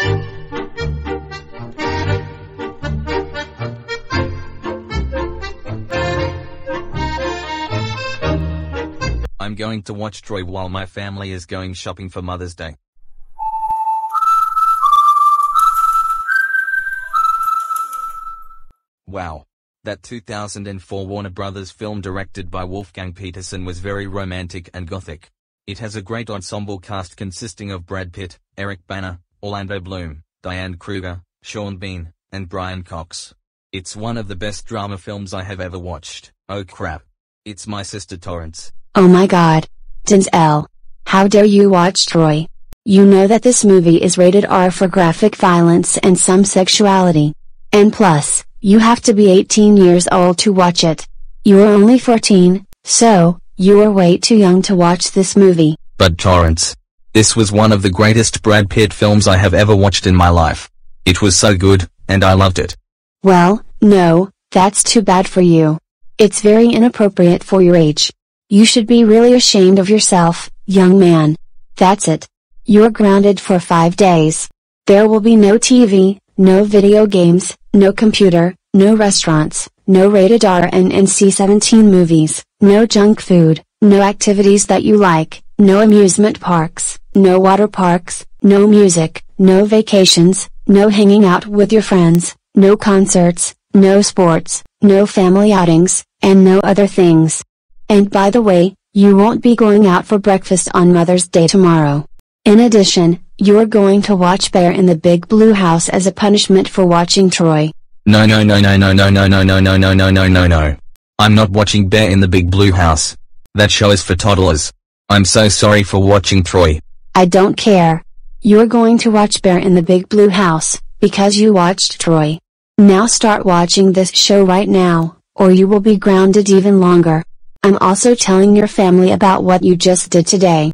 I'm going to watch Troy while my family is going shopping for Mother's Day. Wow. That 2004 Warner Brothers film directed by Wolfgang Petersen was very romantic and gothic. It has a great ensemble cast consisting of Brad Pitt, Eric Bana, Orlando Bloom, Diane Kruger, Sean Bean, and Brian Cox. It's one of the best drama films I have ever watched. Oh crap. It's my sister Torrance. Oh my god. Denzel. How dare you watch Troy? You know that this movie is rated R for graphic violence and some sexuality. And plus, you have to be 18 years old to watch it. You are only 14, so, you are way too young to watch this movie. But Torrance. This was one of the greatest Brad Pitt films I have ever watched in my life. It was so good, and I loved it. Well, no, that's too bad for you. It's very inappropriate for your age. You should be really ashamed of yourself, young man. That's it. You're grounded for five days. There will be no TV, no video games, no computer, no restaurants, no rated R and NC-17 movies, no junk food, no activities that you like, no amusement parks, no water parks, no music, no vacations, no hanging out with your friends, no concerts, no sports, no family outings, and no other things. And by the way, you won't be going out for breakfast on Mother's Day tomorrow. In addition, you're going to watch Bear in the Big Blue House as a punishment for watching Troy. No no no no no no no no no no no no no no no. I'm not watching Bear in the Big Blue House. That show is for toddlers. I'm so sorry for watching Troy. I don't care. You're going to watch Bear in the Big Blue House, because you watched Troy. Now start watching this show right now, or you will be grounded even longer. I'm also telling your family about what you just did today.